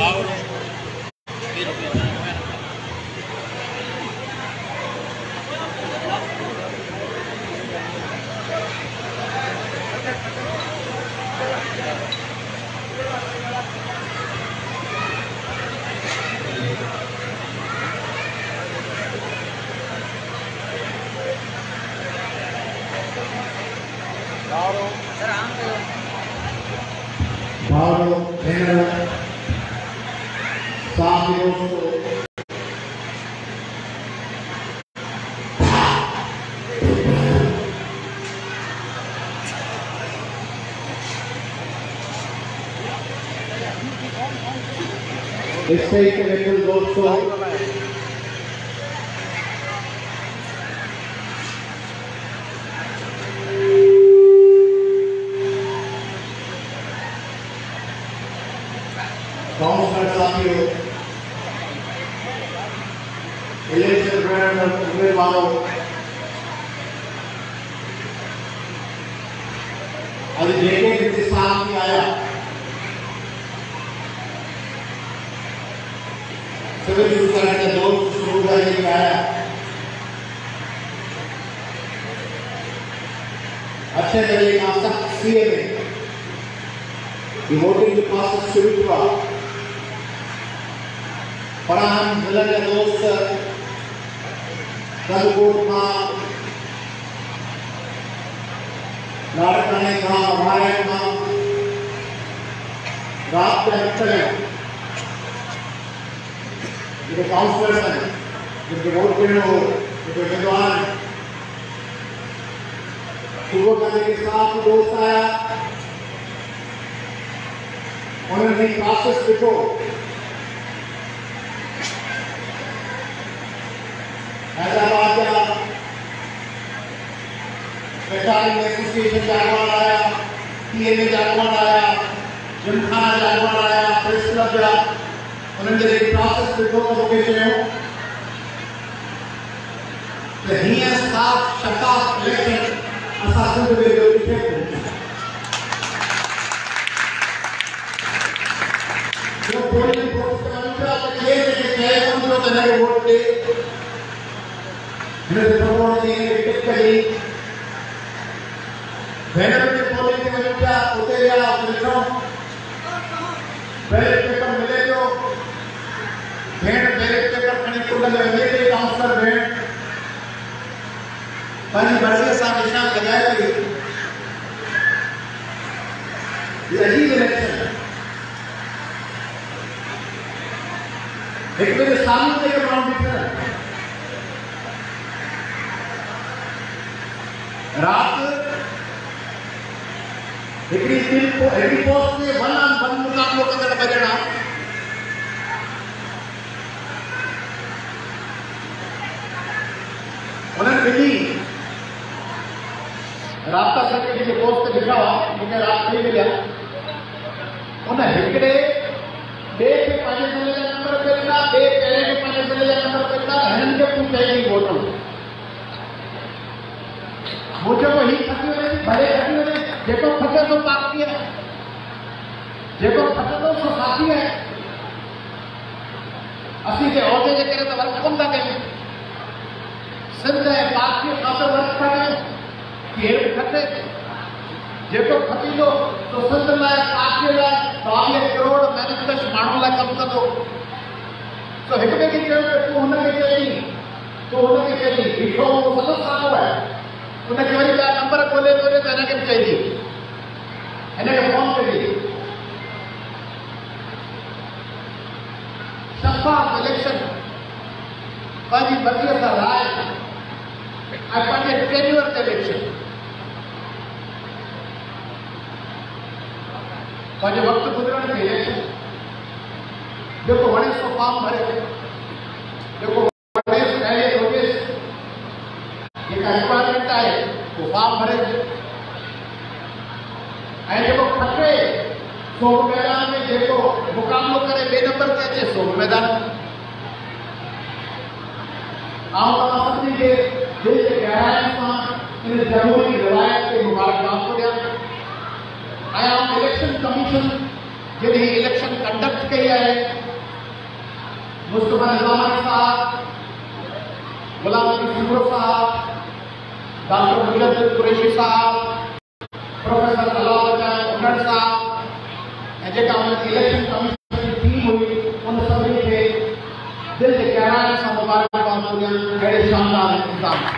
عوامی اس سے ہی کہ بالکل دوستوں الیکشن برانڈ امیدواروں ابھی دیکھیں کتنے سال کی آیا سویل شروع کرنے کا دور شروع کرنے کی آیا اچھے طریقے کا سخت سی اے میں یہ ووٹنگ کے پروسیس شروع ہوا فراہم ضلع کے دوست کلکوٹ ماں لاڑکانے کا ہمارے ماں رات کے اکثر ہیں جو کاؤنسلرز ہیں جن کے ووٹ دینے ہو جو امیدوار ہیں صبح کرنے کے ساتھ دوست آیا انہوں نے پروسیس لکھو۔ حیدرآباد کا بیٹاری ایسوسیشن جانوار آیا۔ پی ایم اے جانوار آیا۔ جمخانہ جانوار آیا۔ پریس کلب جا۔ انہوں نے ایک پروسیس لکھو تو لوکیشن ہو کہ ہی ہے، صاف شفاف الیکشن اساسن کو دے دو افیکٹ جو پولیس فورس کا منشا تو یہ ہے کہ کہے کون جو تنہا کے ووٹ دے میرے پروان نے ٹکٹ کری بینر کے پولیس پانی برسی صاحب نشان لگائے گی یہ عجیب الیکشن ہے ایک میرے سامنے کے براؤن بکر ہے رات ایکڑی دن کو ایکڑی پوسٹ میں ون آن ون مقابلوں کے اندر بجنا انہیں ملی رابطہ سیکرٹری کے پوسٹ پہ لکھا ہوا مجھے رات نہیں ملیا۔ انہیں ہکڑے بے کے پانے ضلع کا نمبر پہلنا بے پہلے کے پانے ضلع کا نمبر پہلنا ہن کے پوچھے گی ووٹوں مجھے وہی کھٹی ہوئے بڑے کھٹی ہوئے جیکو پھٹے تو پارٹی ہے جیکو پھٹے تو سو ساتھی ہے اسی کے عہدے کے کرے تو ورک کم تھا کہ سندھ ہے پارٹی خاصر ورک تھا کہ یہ کھٹے جيڪو فتيلو کھیل کھتے تھے۔ جے تو کھتی دو تو سس میں ساکھے لائے تو آپ نے کروڑ میں نے کچھ مانو لائے کم کر دو تو حکمے کی کہنے پر تو ہونے کے لیے نہیں۔ تو ہونے کے لیے نہیں۔ بیٹھو وہ مصد ساتھ ہو ہے تو میں کیوں نہیں کہا نمبر کو لے دورے تو انہیں کے بچائی دی انہیں کے پہنچ کر دی دی سفا ملکشن پانچی بردیت رائے اور پانچی ٹینیور کے ساڑھے وقت کو دیرانے کے لیے شکل دیکھو ہنے سو پاپ بھرے تھے۔ دیکھو ہنے سو پاپ بھرے تھے یہ کاریپاہ کرتا ہے تو پاپ بھرے تھے۔ اے جب وہ پھٹے سو میدان میں جے تو مقام لو کرے، بے نمبر کے لیے سو میدان۔ آپ کا آپ نے کہ دیشتے گہرائیں ماں ضروری روایت کے مقام کو دیا آیا الیکشن کمیشن جنہیں الیکشن کنڈکٹ کیا ہے، مصطفیٰ نظامانی صاحب، غلام صاحب، ڈاکٹر ملت قریشی صاحب، پروفیسر علاؤ اکڑ صاحب ایجے کا الیکشن کمیشن کی ٹیم ہوئی ان سبھی کے دل سے کہنا ہے سب مبارک کا کھڑے شاندار انتظام۔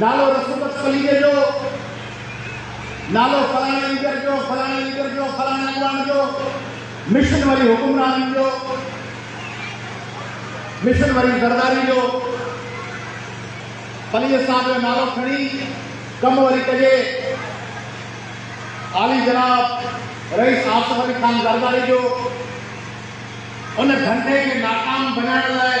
نالو رسولت خلیجے جو نالو فلانے لیڈر جو فلانے لیڈر جو فلانے اگوان جو مشن وری حکمرانی جو مشن وری زرداری جو پلیے صاحب جو نالو کھڑی کم وری کجے آلی جناب رئیس آصف علی خان زرداری جو انہیں گھنٹے کے ناکام بنائے لائے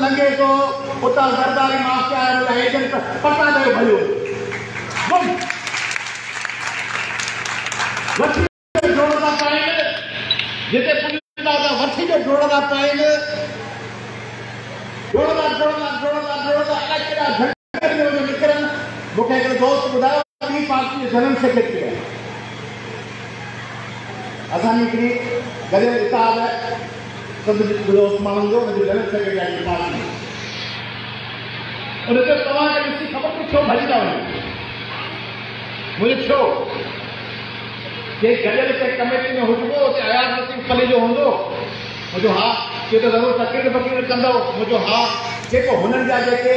لگے تو پتا زرداری معاف کیا ہے ایجنٹ پٹا دے بھائی گڏيل ڪتاب آهي سڀ دوست ماڻهن جو هن جي جنرل سيڪريٽري آهي پارٽي ان تي توهان کي ڏسي خبر ڀڄي ٿا وڃو منهنجو ڇو جي گڏيل ڪنهن ڪميٽي ۾ هجبو هوندو منهنجو ها منهنجو ها جيڪو هنن جا جيڪي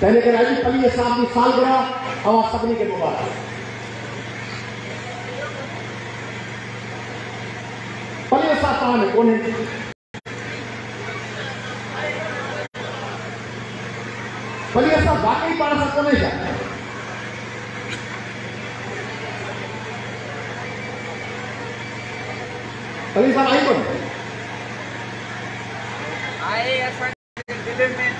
پہلے کہ راجیو پلی صاحب کی سالگرہ اور آپ سبنی کے مبارک پلی صاحب کہاں ہے کون ہے پلی صاحب واقعی پڑھ سکتا نہیں جاتا۔ پلی صاحب آئی کون؟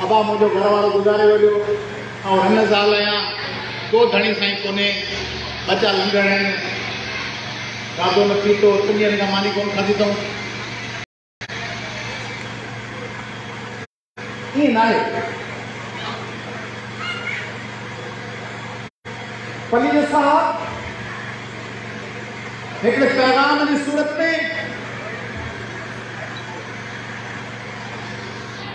ابا مجھے گھر والوں گزارے ہو سال ہیں کو دھڑی سائن کو بچہ لگ رہا ہے کھاد نہ پیتھینگ مانی کو سہرام کی سورت میں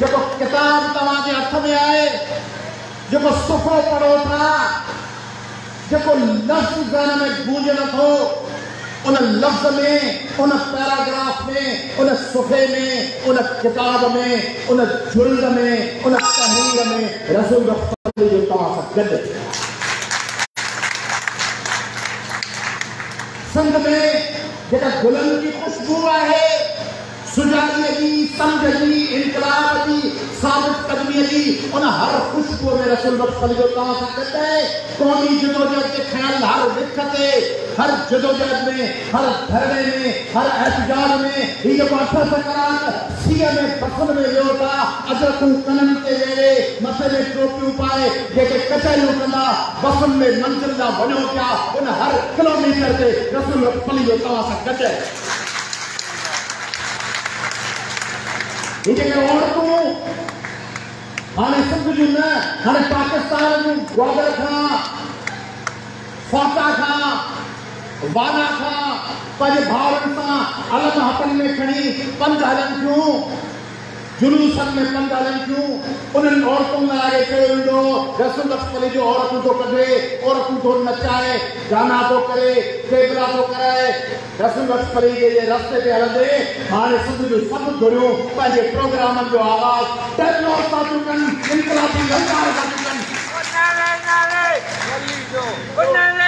جب کتاب تمہارے ہاتھ میں آئے، جب صفوں پڑھو تھا جب لفظ گانا میں گونجنا تھو ان لفظ میں ان پیراگراف میں ان صفحے میں ان کتاب میں ان جلد میں ان تحریر میں رسول رفتہ جو تواصل کر دے سندھ میں جگہ گلن کی خوشبو ہے۔ سجائی جی سمجھ جی انقلاب جی ثابت قدمی جی ان ہر خوشبو میں رسول مقصد جو تاں سا کہتے ہیں، قومی جدو جد کے خیال ہر وقت ہے، ہر جدو جد میں، ہر دھرنے میں، ہر احتجاج میں یہ بات سا کران سی ایم پسند میں یہ ہوتا اگر تو قلم کے لے لے مسئلے ٹوپی پائے جے کہ کچہ یوں کندا وسن میں منزل دا بنو کیا ان ہر کلومیٹر تے رسول مقصد جو تاں سا کہتے ہیں۔ عورتوں ہاں سب ہر پاکستان میں گوبر کا فوٹا کا وادا کا ارن ہاتھ میں کھڑی کم گھلنت جلوسن میں پندہ لیں کیوں انہیں عورتوں میں آگے چل لو رسول اللہ علیہ جو عورتوں تو کرے عورتوں کو نچائے جانا تو کرے فیبرہ تو کرائے رسول اللہ علیہ یہ رستے پہ حل دے ہانے سندھ جو سب دھریوں پہنجے پروگرامن جو آواز ٹیلو ساتھوکن انقلابی رکھار ساتھوکن نعرے نعرے نعرے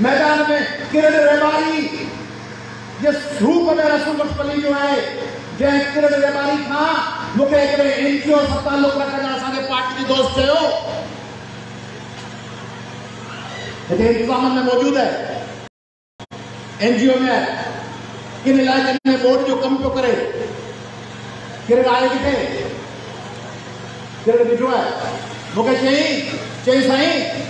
میدان میں کرد رباری جس روپ میں رسول کو جو ہے جہاں کرد رباری تھا، وہ کہے کہ میں ان کیوں سب تعلق رکھا جا سا کے پارٹ کی دوست سے ہو یہ کہ ایک زمان میں موجود ہے۔ این جیو میں ہے۔ کن علاج جنہیں بورٹ جو کم پر کرے۔ کرد آئے کی کرد بھی ہے۔ وہ کہے چاہیں چاہیں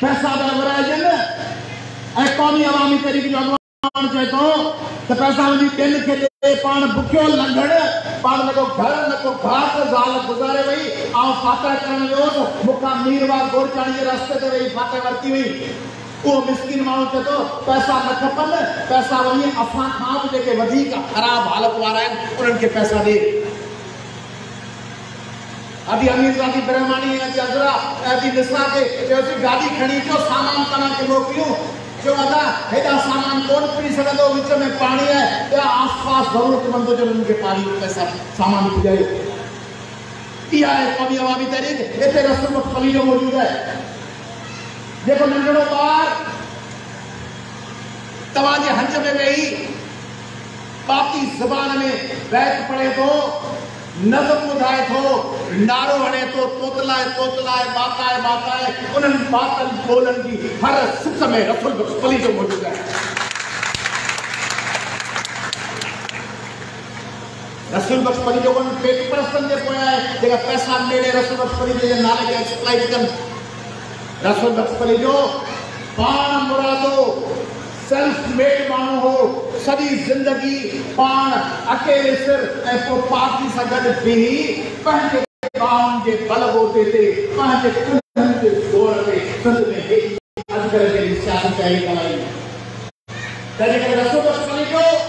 پیسہ برابر ہے جن اے قومی عوامی تحریک جو اگوان چاہتا تو تو پیسہ ہمیں دل کے لیے پان بکیو لنگڑ۔ پان لگو گھر، لگو گھاٹ زالت گزارے بھئی آو فاتح کرنے یوز مکہ میروار گوڑ چاہیے رستے دے بھئی فاتح ورتی بھئی وہ مسکین ماؤں چاہے تو پیسہ نہ کھپل پیسہ وہی افان خان جے کے وزی کا خراب حالت وارا ہے۔ انہوں کے پیسہ دے۔ ابھی امیر کی برہمانی ہے کہ عزرہ ابھی نسا کے جو اسی گاڑی کھڑی تھو سامان کنا کے موکلوں جو ادا ہیدا سامان کون پری سکتا سکندو وچ میں پانی ہے یا آس پاس ضرورت مندو جو ان کے پانی کو پیسا سامان کی جائے۔ یہ ہے قومی عوامی تحریک، یہ تے رسول خلیل موجود ہے۔ دیکھو ننڈڑو بار تواجے ہنچ میں گئی باقی زبان میں بیت پڑے تو نظم مدھائے تھو نارو ہنے تو توتلائے توتلائے باتائے باتائے انہیں باتل بولن کی ہر سکھ میں رسول بسپلی جو موجود ہے رسول بسپلی جو انہیں پیٹی پرستن دے پویا ہے جگہ پیسہ میلے رسول بسپلی جو انہیں نالے کے ایکسپلائی جگہ رسول بسپلی جو پانا مرادو سلف میڈ مانو ہو، سری زندگی پان، اکیلے سر ایپو پاکی سا گڑ بھی پہنچے کام جے بلب ہوتے تھے پہنچے کنگن جے دور پہ سند میں ایک ازگر کے لیے سیاست چاہیے کمائی تیرے کے رسول اللہ علیہ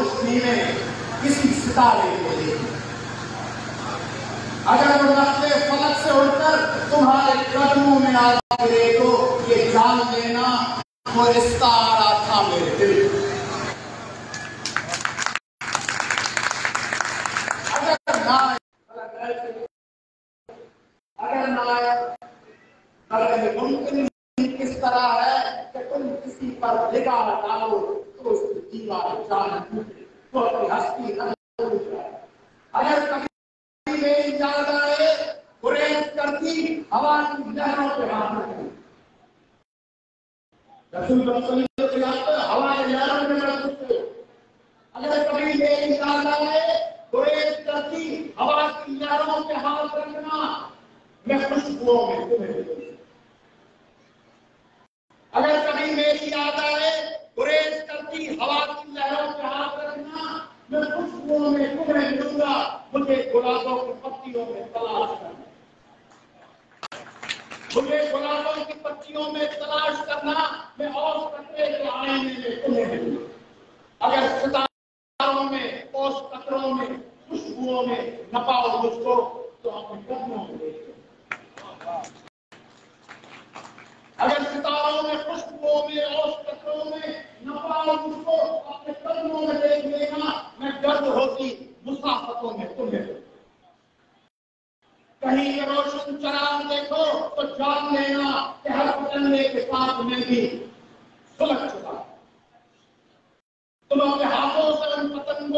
روشنی میں کسی ستارے کو دیکھو اگر رخت فلک سے اڑ کر تمہارے قدموں میں آ گرے تو یہ جان لینا فرستہ آ رہا تھا میرے دل۔ ممکن کس طرح ہے کہ تم کسی پر لگا ڈالو تو اس کی دیوار جان ٹوٹے تو اپنی ہستی نہ ٹوٹ جائے اگر کبھی میں اجازت آئے قریش کرتی ہوا کی پہ ہاتھ رکھے رسول اللہ صلی اللہ علیہ وسلم ہوا کے لہروں میں رکھ اگر کبھی میں اجازت آئے قریش کرتی ہوا کی پہ ہاتھ رکھنا میں خوشبوؤں میں تمہیں اگر کبھی میری یاد آئے گریز کرتی، ہوا کی لہروں کے ہاتھ رکھنا میں خوشبوؤں میں تمہیں ملوں گا، مجھے گلابوں کی پتیوں میں تلاش کرنا۔ مجھے گلابوں کی پتیوں میں تلاش کرنا، میں اور کے آئینے میں تمہیں ملوں اگر ستاروں میں اوس کتروں میں، خوشبوؤں میں نہ پاؤ مجھ کو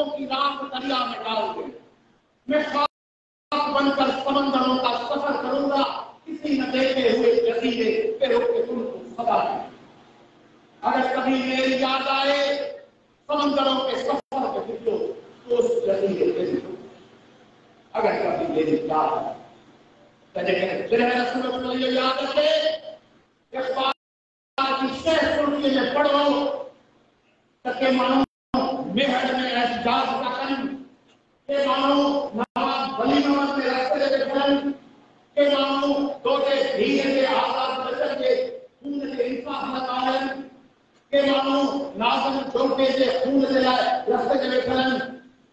لوگوں کی رات دریا میں ڈال دے۔ میں خواب بن کر سمندروں کا سفر کروں گا۔ کسی نہ دیکھے ہوئے جزیرے پہ روک کے تم کو خدا اگر کبھی میری یاد آئے سمندروں کے سفر کے نکلو تو اس جزیرے پہ نکلو اگر کبھی میری یاد آئے تجھے رسول اللہ یہ یاد رکھے۔ کہ خواہ کی شہر سن کے پڑھو تک معلوم مہر میں جاس کرن کہ مانو نماز بلی نماز میں رکھتے دے کرن کہ مانو دوٹے دھیرے کے آزاد بچن کے خون سے انصاف نہ کرن کہ مانو نازم چھوٹے سے خون سے لائے رکھتے دے کرن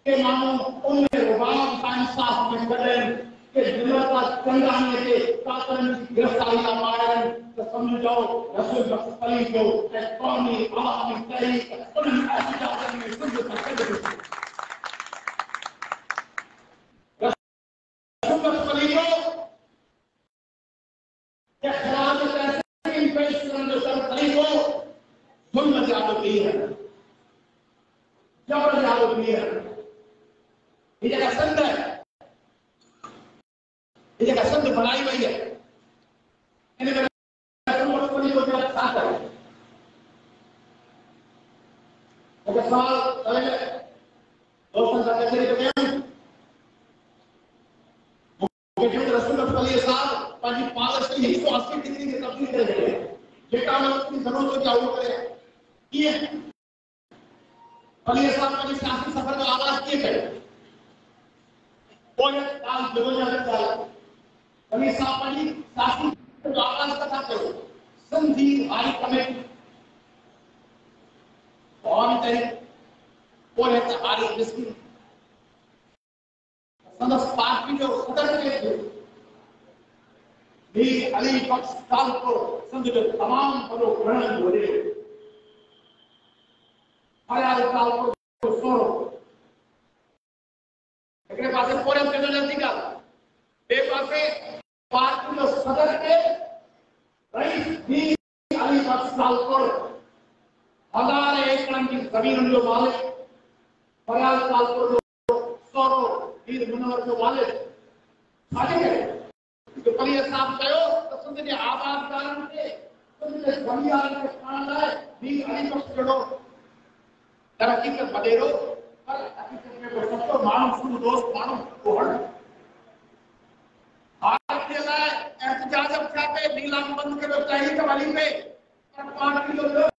کہ مانو ان میں روان کا انصاف نہ کرن کہ دلتا چندہ ہمیں سے تاکرن کی گرفتاری کا مارن کہ كل دور يخرج قلبه تقطعني راح من ذلك كل من أشجع من كل تكلم يخرج قلبه يخرج تسليم فيسلم لسان قلبه ظلمة عبودية جبر عبودية إذا كسبت إذا كسبت فلا يبين إنما pessoal, olha, voltamos à terceira pequena. O que é outra coisa que eu falei, sabe? Está de palas, tem resposta, tem que estar tudo entendendo. Que tal não, que não estou de aula, né? Que é? Falei, sabe, para descansar, que está fazendo a lavar aqui, velho. Olha, tá, eu vou te ajudar. Falei, sabe, para descansar, que está fazendo a lavar aqui, velho. Sandinho, aí também, قوم تے اور اتے ہاری بسم اللہ تمہاں پاک کی جو خدا کے لیے بھی علی پاک سال کو سند کے تمام پر کرن ہو رہے ہے ہر ایک سال سورو اگر پاسے پورے کرن نہیں کا بے پاسے پاک کی جو صدر کبھی ان کے والد، فیاض کالپور لوگ سورو ہیر منور جو والد خالی ہے جو پلی صاحب کہو تو سندھ نے آباد دارن کے سندھ کے بڑی آرن کے کھانا لائے بھی علی کو سکڑو در حقیقت بڑے رو پر حقیقت میں کوئی سب تو مانو سنو دوست مانو کو ہڑ آج کے لائے احتجاج اب چاہتے پہ نیلام بند کے لوگ چاہیے والی پہ۔ پر پانچ کلو لوگ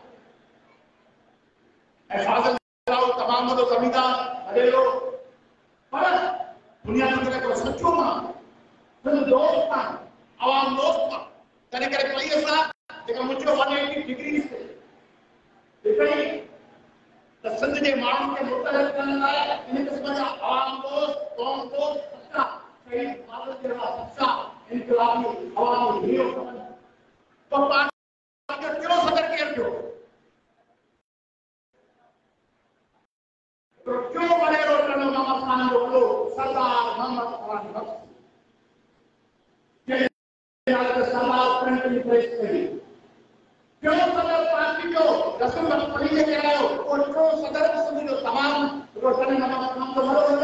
সদার সঙ্গে তামাম রোশানি নামাজ সমাপ্ত হলো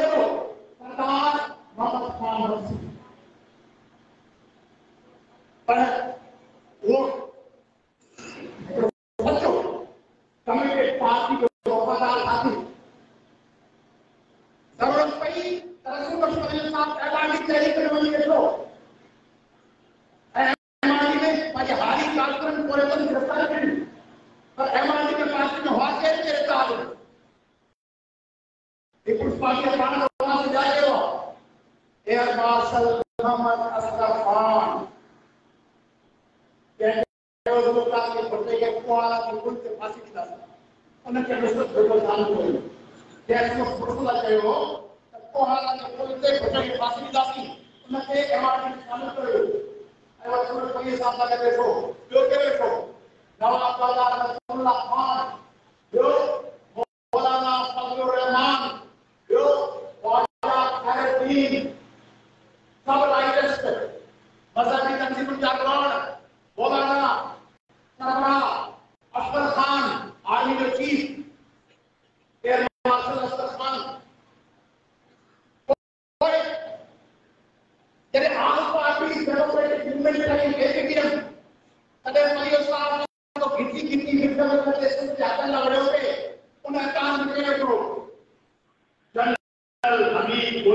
ਕਰ ਰਹੇ ਹੋ ਤਾਂ ਤੁਹਾਨੂੰ ਤਾਂ ਕੋਈ ਤੇ ਕੋਈ ਫਾਸਲੀ ਦਾਸੀ ਉਹਨਾਂ ਤੇ ਐਮਆਰਪੀ ਸਾਨੂੰ ਕਰੋ I want to put you ਸਾਹਮਣੇ ਦੇਖੋ ਜੋ ਕਿ ਦੇਖੋ ਨਵਾਬ ਦਾ ਨਾਮ ਸੁਲਾਹਾਨ ਜੋ